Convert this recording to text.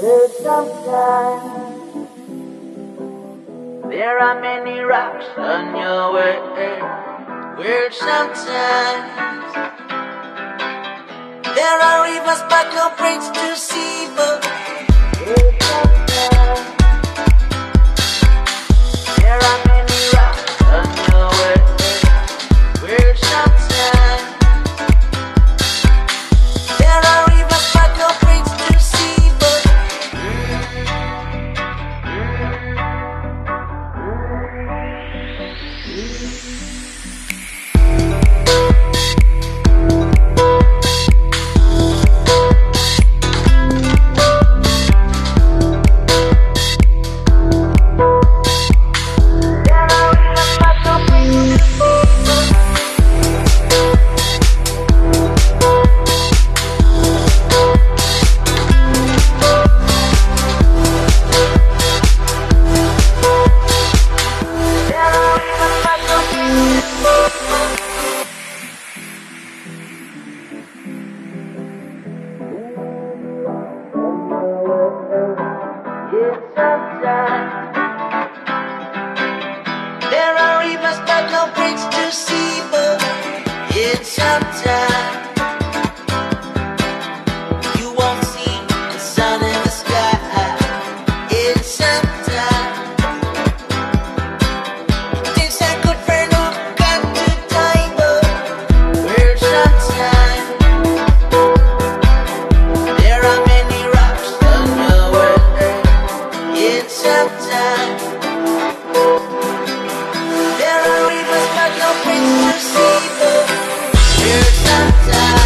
Well, sometimes there are many rocks on your way. Well, sometimes there are rivers 家 die.